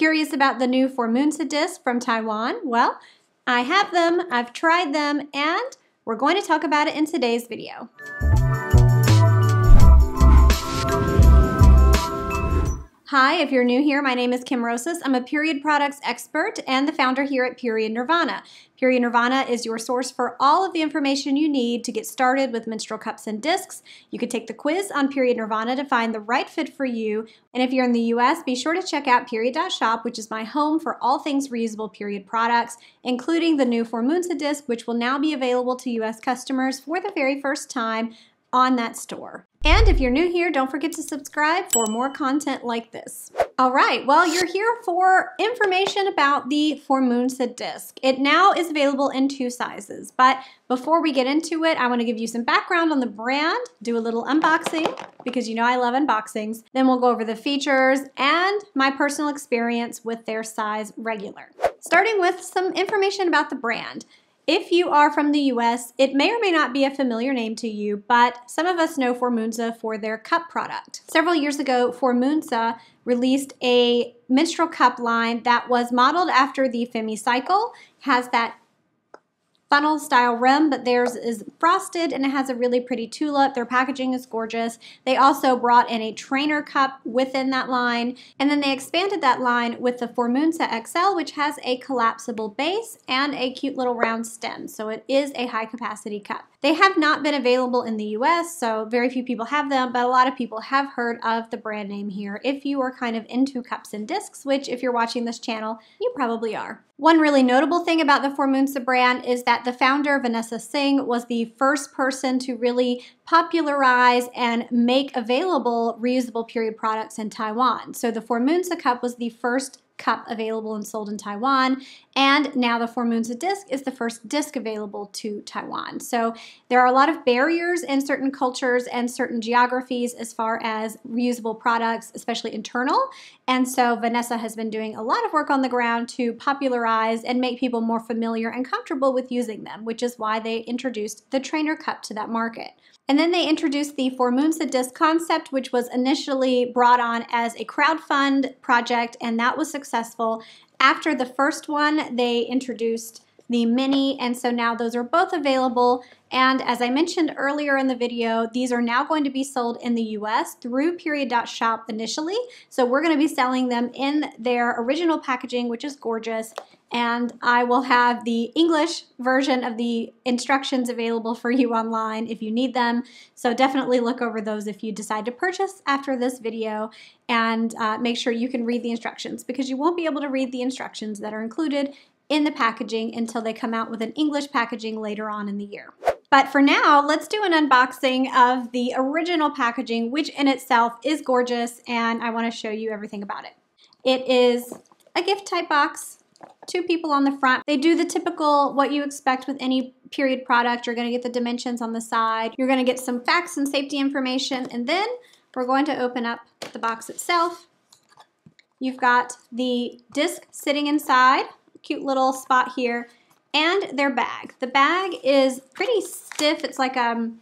Curious about the new Formoonsa disc from Taiwan? Well, I have them, I've tried them, and we're going to talk about it in today's video. Hi, if you're new here, my name is Kim Rosas. I'm a period products expert and the founder here at Period Nirvana. Period Nirvana is your source for all of the information you need to get started with menstrual cups and discs. You can take the quiz on Period Nirvana to find the right fit for you. And if you're in the US, be sure to check out period.shop, which is my home for all things reusable period products, including the new Formoonsa disc, which will now be available to US customers for the very first time on that store. And if you're new here, don't forget to subscribe for more content like this. All right, well, you're here for information about the Formoonsa disc. It now is available in two sizes, but before we get into it, I wanna give you some background on the brand, do a little unboxing, because you know I love unboxings. Then we'll go over the features and my personal experience with their size regular. Starting with some information about the brand. If you are from the US, it may or may not be a familiar name to you, but some of us know Formoonsa for their cup product. Several years ago, Formoonsa released a menstrual cup line that was modeled after the FemmyCycle, has that funnel style rim, but theirs is frosted and it has a really pretty tulip. Their packaging is gorgeous. They also brought in a trainer cup within that line, and then they expanded that line with the Formoonsa XL, which has a collapsible base and a cute little round stem. So it is a high capacity cup. They have not been available in the US, so very few people have them, but a lot of people have heard of the brand name here if you are kind of into cups and discs, which if you're watching this channel, you probably are. One really notable thing about the Formoonsa brand is that the founder, Vanessa Singh, was the first person to really popularize and make available reusable period products in Taiwan. So the Formoonsa cup was the first cup available and sold in Taiwan. And now the Formoonsa disc is the first disc available to Taiwan. So there are a lot of barriers in certain cultures and certain geographies as far as reusable products, especially internal. And so Vanessa has been doing a lot of work on the ground to popularize and make people more familiar and comfortable with using them, which is why they introduced the trainer cup to that market. And then they introduced the Formoonsa disc concept, which was initially brought on as a crowdfund project, and that was successful. After the first one, they introduced the mini, and so now those are both available. And as I mentioned earlier in the video, these are now going to be sold in the US through period.shop initially. So we're going to be selling them in their original packaging, which is gorgeous and I will have the English version of the instructions available for you online if you need them. So definitely look over those if you decide to purchase after this video and uh, make sure you can read the instructions because you won't be able to read the instructions that are included in the packaging until they come out with an English packaging later on in the year. But for now, let's do an unboxing of the original packaging, which in itself is gorgeous, and I wanna show you everything about it. It is a gift type box two people on the front. They do the typical what you expect with any period product. You're gonna get the dimensions on the side. You're gonna get some facts and safety information. And then we're going to open up the box itself. You've got the disc sitting inside, cute little spot here, and their bag. The bag is pretty stiff. It's like um,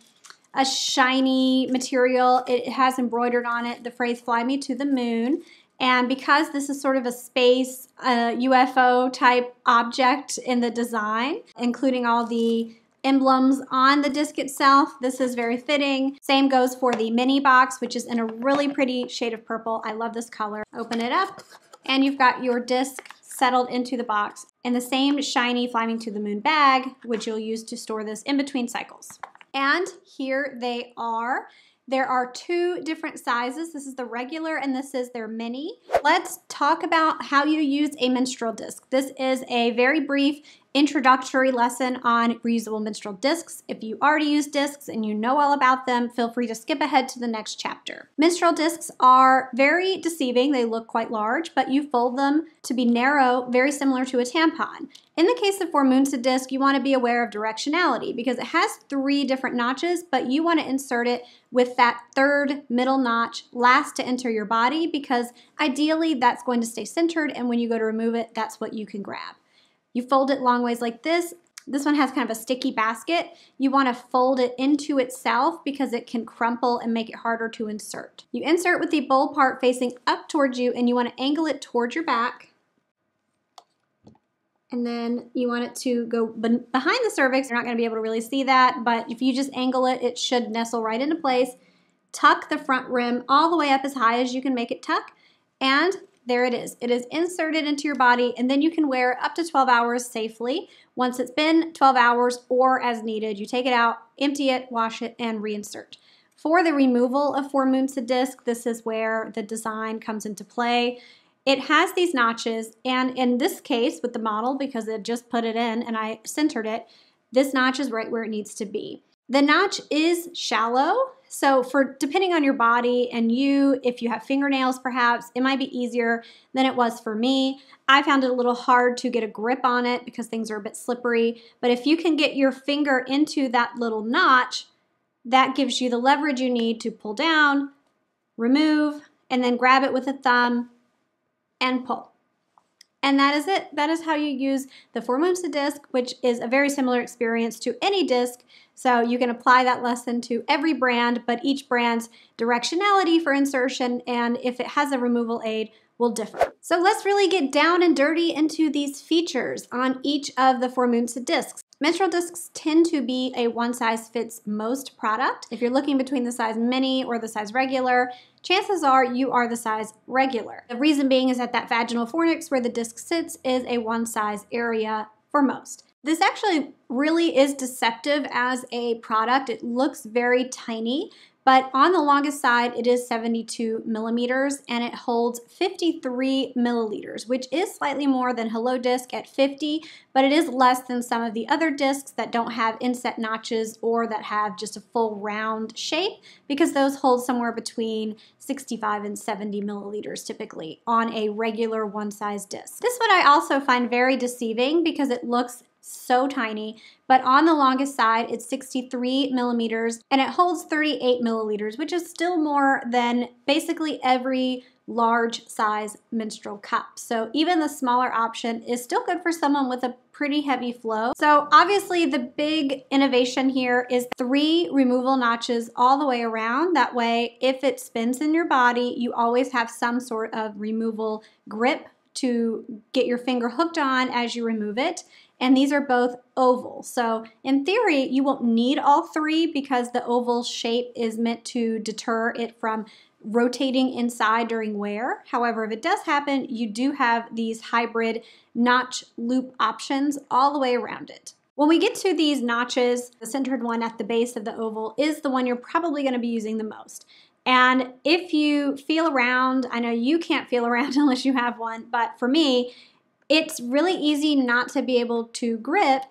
a shiny material. It has embroidered on it the phrase fly me to the moon. And because this is sort of a space UFO type object in the design, including all the emblems on the disc itself, this is very fitting. Same goes for the mini box, which is in a really pretty shade of purple. I love this color. Open it up, and you've got your disc settled into the box and the same shiny Flying to the Moon bag, which you'll use to store this in between cycles. And here they are. There are two different sizes. This is the regular and this is their mini. Let's talk about how you use a menstrual disc. This is a very brief introductory lesson on reusable menstrual discs. If you already use discs and you know all about them, feel free to skip ahead to the next chapter. Menstrual discs are very deceiving. They look quite large, but you fold them to be narrow, very similar to a tampon. In the case of Formosa disc, you want to be aware of directionality because it has three different notches, but you want to insert it with that third middle notch last to enter your body because ideally that's going to stay centered and when you go to remove it, that's what you can grab. You fold it long ways like this. This one has kind of a sticky basket. You want to fold it into itself because it can crumple and make it harder to insert. You insert with the bowl part facing up towards you and you want to angle it towards your back. And then you want it to go behind the cervix. You're not going to be able to really see that, but if you just angle it, it should nestle right into place. Tuck the front rim all the way up as high as you can make it tuck. And there it is. It is inserted into your body and then you can wear up to 12 hours safely. Once it's been 12 hours or as needed, you take it out, empty it, wash it, and reinsert. For the removal of four Formoonsa disc, this is where the design comes into play. It has these notches, and in this case with the model, because it just put it in and I centered it, this notch is right where it needs to be. The notch is shallow, so for depending on your body and you, if you have fingernails perhaps, it might be easier than it was for me. I found it a little hard to get a grip on it because things are a bit slippery. But if you can get your finger into that little notch, that gives you the leverage you need to pull down, remove, and then grab it with a thumb and pull. And that is it. That is how you use the Formoonsa disc, which is a very similar experience to any disc. So you can apply that lesson to every brand, but each brand's directionality for insertion and if it has a removal aid will differ. So let's really get down and dirty into these features on each of the Formoonsa discs. Menstrual discs tend to be a one size fits most product. If you're looking between the size mini or the size regular, chances are you are the size regular. The reason being is that that vaginal fornix where the disc sits is a one size area for most. This actually really is deceptive as a product. It looks very tiny, but on the longest side, it is 72 millimeters and it holds 53 milliliters, which is slightly more than Hello Disc at 50, but it is less than some of the other discs that don't have inset notches or that have just a full round shape because those hold somewhere between 65 and 70 milliliters typically on a regular one size disc. This one I also find very deceiving because it looks so tiny, but on the longest side, it's 63 millimeters and it holds 38 milliliters, which is still more than basically every large size menstrual cup. So even the smaller option is still good for someone with a pretty heavy flow. So obviously the big innovation here is three removal notches all the way around. That way, if it spins in your body, you always have some sort of removal grip to get your finger hooked on as you remove it and these are both oval. So in theory, you won't need all three because the oval shape is meant to deter it from rotating inside during wear. However, if it does happen, you do have these hybrid notch loop options all the way around it. When we get to these notches, the centered one at the base of the oval is the one you're probably going to be using the most. And if you feel around, I know you can't feel around unless you have one, but for me, it's really easy not to be able to grip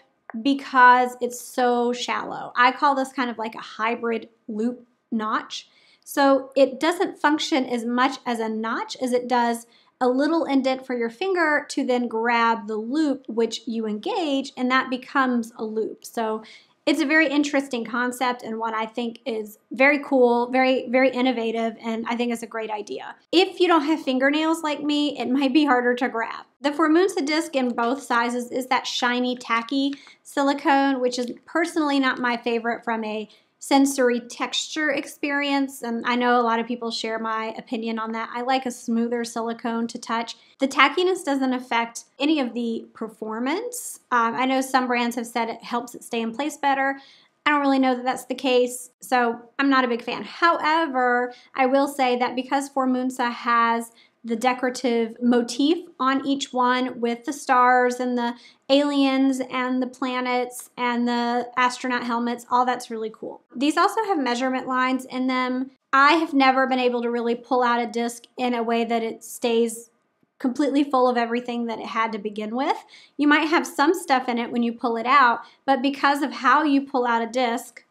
because it's so shallow. I call this kind of like a hybrid loop notch. So it doesn't function as much as a notch as it does a little indent for your finger to then grab the loop which you engage and that becomes a loop. So it's a very interesting concept and one I think is very cool, very, very innovative, and I think it's a great idea. If you don't have fingernails like me, it might be harder to grab. The Formoonsa disc in both sizes is that shiny, tacky silicone, which is personally not my favorite from a sensory texture experience. And I know a lot of people share my opinion on that. I like a smoother silicone to touch. The tackiness doesn't affect any of the performance. Um, I know some brands have said it helps it stay in place better. I don't really know that that's the case, so I'm not a big fan. However, I will say that because Formoonsa has the decorative motif on each one with the stars and the aliens and the planets and the astronaut helmets. All that's really cool. These also have measurement lines in them. I have never been able to really pull out a disc in a way that it stays completely full of everything that it had to begin with. You might have some stuff in it when you pull it out, but because of how you pull out a disc,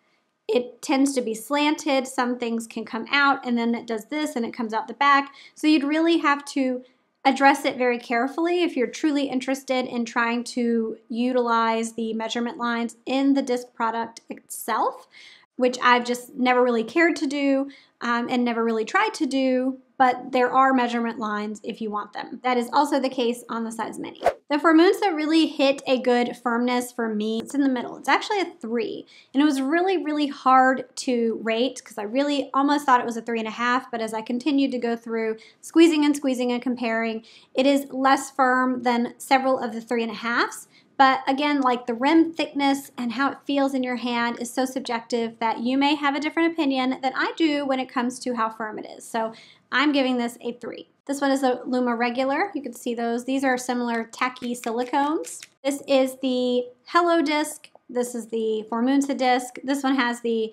it tends to be slanted. Some things can come out and then it does this and it comes out the back. So you'd really have to address it very carefully if you're truly interested in trying to utilize the measurement lines in the disc product itself, which I've just never really cared to do. Um, and never really tried to do, but there are measurement lines if you want them. That is also the case on the Size Mini. The Formoonsa really hit a good firmness for me. It's in the middle. It's actually a three. And it was really, really hard to rate because I really almost thought it was a three and a half, but as I continued to go through squeezing and squeezing and comparing, it is less firm than several of the three and a halves. But again, like the rim thickness and how it feels in your hand is so subjective that you may have a different opinion than I do when it comes to how firm it is. So I'm giving this a three. This one is a Luma Regular. You can see those. These are similar tacky silicones. This is the Hello disc. This is the Formoonsa disc. This one has the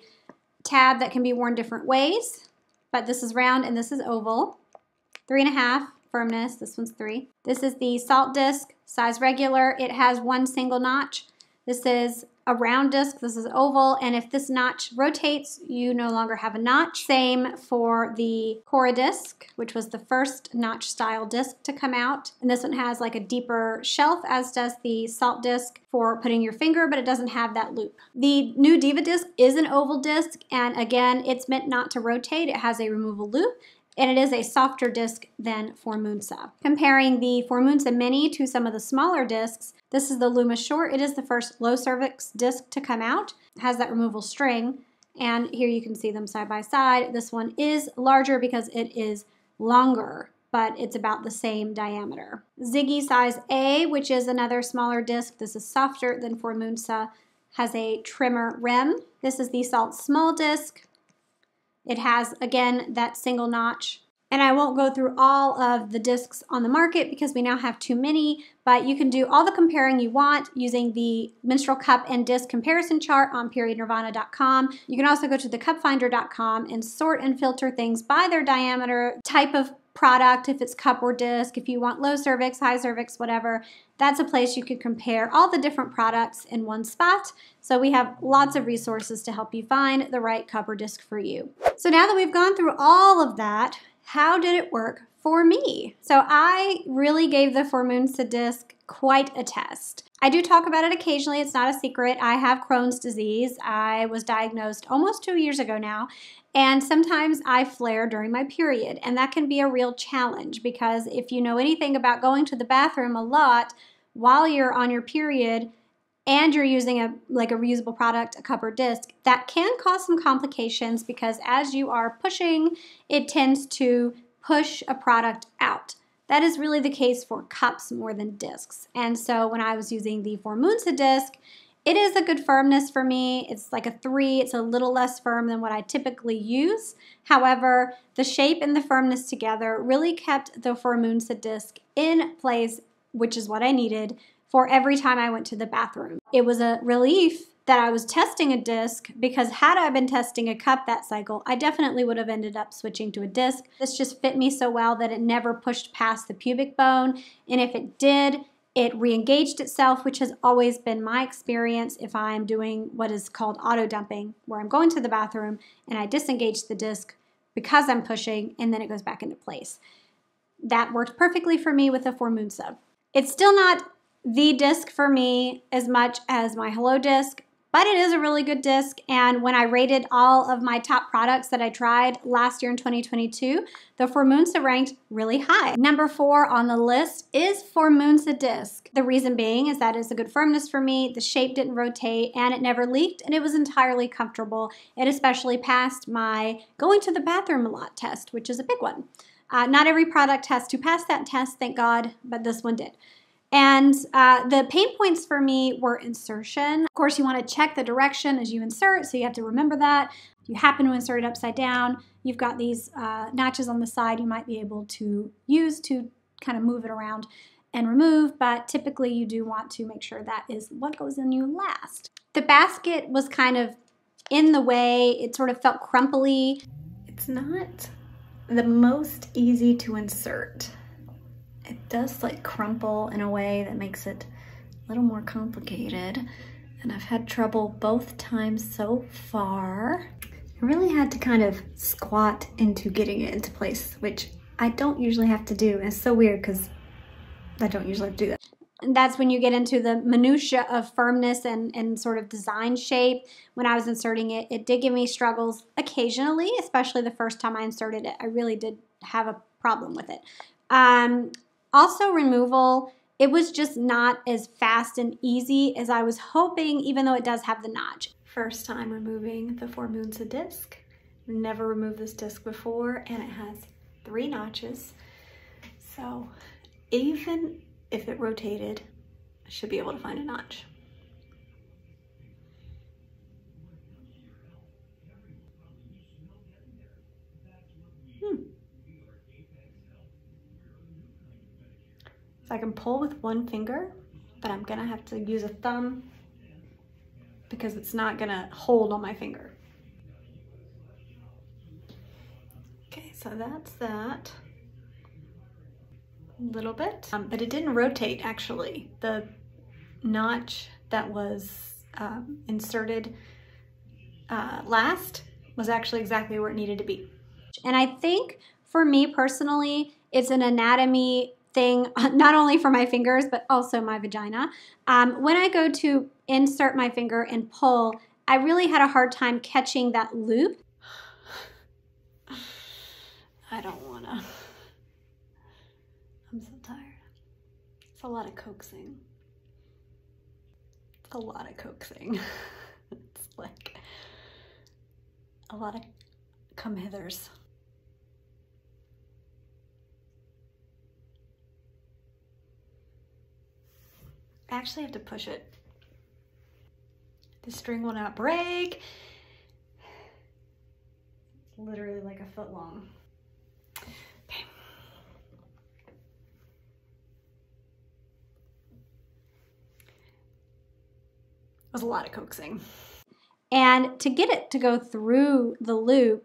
tab that can be worn different ways, but this is round and this is oval. Three and a half firmness. This one's three. This is the Saalt disc, size regular. It has one single notch. This is a round disc, this is oval, and if this notch rotates, you no longer have a notch. Same for the Cora disc, which was the first notch style disc to come out. And this one has like a deeper shelf, as does the Saalt disc for putting your finger, but it doesn't have that loop. The new Diva disc is an oval disc, and again, it's meant not to rotate. It has a removable loop, and it is a softer disc than Formoonsa. Comparing the Formoonsa Mini to some of the smaller discs, this is the Luma Short. It is the first low cervix disc to come out. It has that removal string, and here you can see them side by side. This one is larger because it is longer, but it's about the same diameter. Ziggy size A, which is another smaller disc. This is softer than Formoonsa, uh, has a trimmer rim. This is the Saalt Small disc. It has, again, that single notch. And I won't go through all of the discs on the market because we now have too many, but you can do all the comparing you want using the menstrual cup and disc comparison chart on periodnirvana.com. You can also go to thecupfinder.com and sort and filter things by their diameter, type of product, if it's cup or disc, if you want low cervix, high cervix, whatever, that's a place you could compare all the different products in one spot. So we have lots of resources to help you find the right or disc for you. So now that we've gone through all of that, how did it work for me? So I really gave the Formoonsa disc quite a test. I do talk about it occasionally, it's not a secret. I have Crohn's disease. I was diagnosed almost two years ago now, and sometimes I flare during my period, and that can be a real challenge because if you know anything about going to the bathroom a lot while you're on your period and you're using a like a reusable product, a cup or disc, that can cause some complications because as you are pushing, it tends to push a product out. That is really the case for cups more than discs. And so when I was using the Formoonsa disc, it is a good firmness for me. It's like a three. It's a little less firm than what I typically use. However, the shape and the firmness together really kept the Formoonsa disc in place, which is what I needed for every time I went to the bathroom. It was a relief that I was testing a disc because had I been testing a cup that cycle, I definitely would have ended up switching to a disc. This just fit me so well that it never pushed past the pubic bone. And if it did, it re-engaged itself, which has always been my experience if I'm doing what is called auto dumping, where I'm going to the bathroom and I disengage the disc because I'm pushing and then it goes back into place. That worked perfectly for me with the Formoonsa. It's still not the disc for me as much as my Hello disc, but it is a really good disc. And when I rated all of my top products that I tried last year in 2022, the Formoonsa ranked really high. Number four on the list is Formoonsa disc. The reason being is that it's a good firmness for me, the shape didn't rotate, and it never leaked, and it was entirely comfortable. It especially passed my going to the bathroom a lot test, which is a big one. Uh, not every product has to pass that test, thank God, but this one did. And uh, the pain points for me were insertion. Of course, you want to check the direction as you insert, so you have to remember that. If you happen to insert it upside down, you've got these uh, notches on the side you might be able to use to kind of move it around and remove, but typically you do want to make sure that is what goes in you last. The basket was kind of in the way, it sort of felt crumply. It's not the most easy to insert it does like crumple in a way that makes it a little more complicated. And I've had trouble both times so far. I really had to kind of squat into getting it into place, which I don't usually have to do. And it's so weird because I don't usually do that. And that's when you get into the minutia of firmness and, and sort of design shape. When I was inserting it, it did give me struggles occasionally, especially the first time I inserted it. I really did have a problem with it. Um, also, removal, it was just not as fast and easy as I was hoping, even though it does have the notch. First time removing the Formoonsa disc. Never removed this disc before, and it has three notches. So even if it rotated, I should be able to find a notch. I can pull with one finger, but I'm gonna have to use a thumb because it's not gonna hold on my finger. Okay, so that's that A little bit, um, but it didn't rotate actually. The notch that was um, inserted uh, last was actually exactly where it needed to be. And I think for me personally, it's an anatomy thing, not only for my fingers, but also my vagina. Um, when I go to insert my finger and pull, I really had a hard time catching that loop. I don't wanna. I'm so tired. It's a lot of coaxing. It's a lot of coaxing. it's like a lot of come hithers. Actually have to push it. The string will not break. Literally like a foot long. It was a lot of coaxing. And to get it to go through the loop,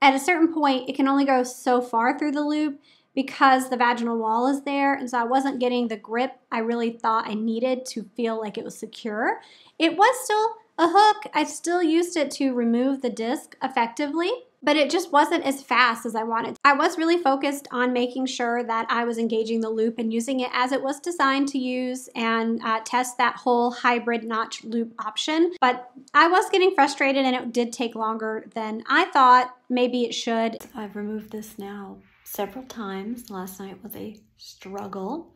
at a certain point, it can only go so far through the loop because the vaginal wall is there. And so I wasn't getting the grip I really thought I needed to feel like it was secure. It was still a hook. I still used it to remove the disc effectively but it just wasn't as fast as I wanted. I was really focused on making sure that I was engaging the loop and using it as it was designed to use and uh, test that whole hybrid notch loop option. But I was getting frustrated and it did take longer than I thought maybe it should. I've removed this now several times. Last night was a struggle.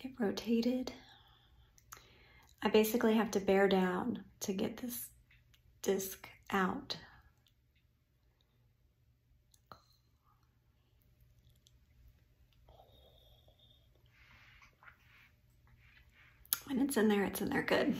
It rotated. I basically have to bear down to get this disc out. When it's in there, it's in there good.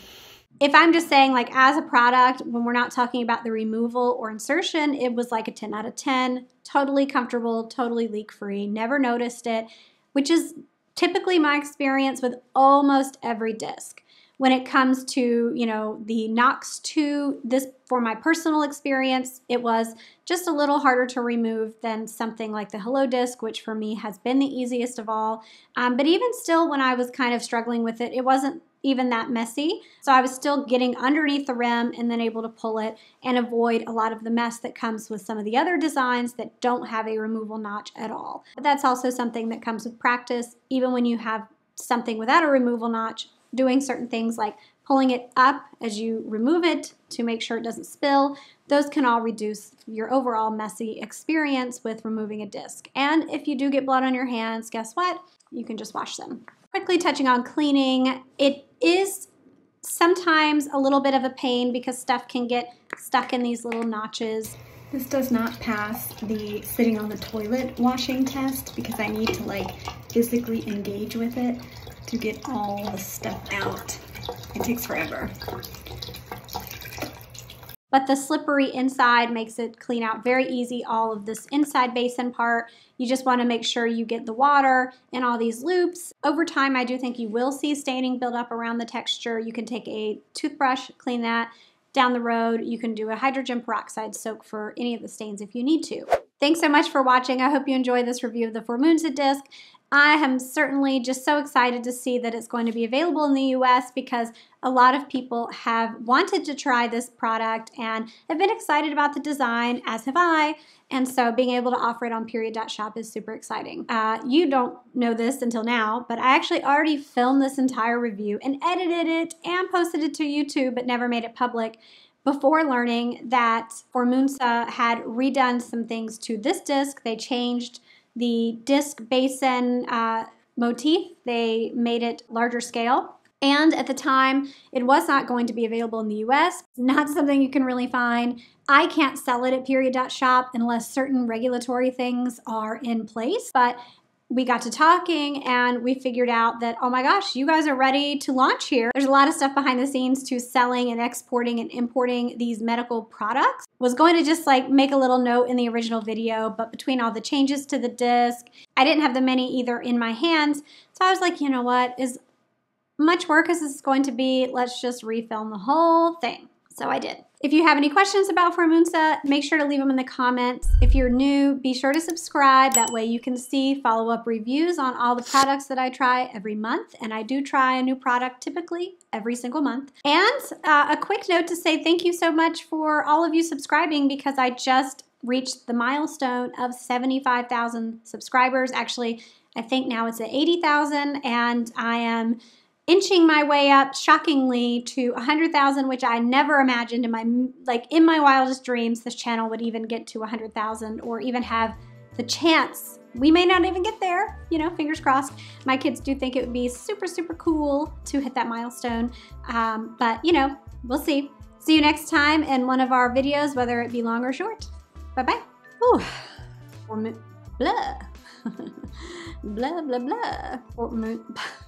If I'm just saying, like, as a product, when we're not talking about the removal or insertion, it was like a 10 out of 10. Totally comfortable, totally leak free, never noticed it, which is typically my experience with almost every disc when it comes to you know the Knox 2 this for my personal experience it was just a little harder to remove than something like the Hello Disc which for me has been the easiest of all um, but even still when I was kind of struggling with it it wasn't even that messy so I was still getting underneath the rim and then able to pull it and avoid a lot of the mess that comes with some of the other designs that don't have a removal notch at all but that's also something that comes with practice even when you have something without a removal notch doing certain things like pulling it up as you remove it to make sure it doesn't spill. Those can all reduce your overall messy experience with removing a disc. And if you do get blood on your hands, guess what? You can just wash them. Quickly touching on cleaning, it is sometimes a little bit of a pain because stuff can get stuck in these little notches. This does not pass the sitting on the toilet washing test because I need to like physically engage with it to get all the stuff out. It takes forever. But the slippery inside makes it clean out very easy, all of this inside basin part. You just wanna make sure you get the water in all these loops. Over time, I do think you will see staining build up around the texture. You can take a toothbrush, clean that. Down the road, you can do a hydrogen peroxide soak for any of the stains if you need to. Thanks so much for watching. I hope you enjoyed this review of the Four Moons Disc. I am certainly just so excited to see that it's going to be available in the US because a lot of people have wanted to try this product and have been excited about the design, as have I. And so being able to offer it on period.shop is super exciting. Uh, you don't know this until now, but I actually already filmed this entire review and edited it and posted it to YouTube, but never made it public before learning that Formoonsa had redone some things to this disc. They changed the disc basin uh, motif. They made it larger scale. And at the time, it was not going to be available in the US. Not something you can really find. I can't sell it at period.shop unless certain regulatory things are in place. But we got to talking and we figured out that, oh my gosh, you guys are ready to launch here. There's a lot of stuff behind the scenes to selling and exporting and importing these medical products. Was going to just like make a little note in the original video, but between all the changes to the disc, I didn't have the many either in my hands. So I was like, you know what, as much work as this is going to be, let's just refilm the whole thing. So I did. If you have any questions about Formoonsa, make sure to leave them in the comments. If you're new, be sure to subscribe. That way you can see follow-up reviews on all the products that I try every month. And I do try a new product typically every single month. And uh, a quick note to say thank you so much for all of you subscribing because I just reached the milestone of 75,000 subscribers. Actually, I think now it's at 80,000 and I am inching my way up shockingly to 100,000 which I never imagined in my like in my wildest dreams this channel would even get to 100,000 or even have the chance. We may not even get there you know fingers crossed. My kids do think it would be super super cool to hit that milestone. Um, but you know we'll see. See you next time in one of our videos whether it be long or short. Bye bye Ooh. blah. Blah blah blah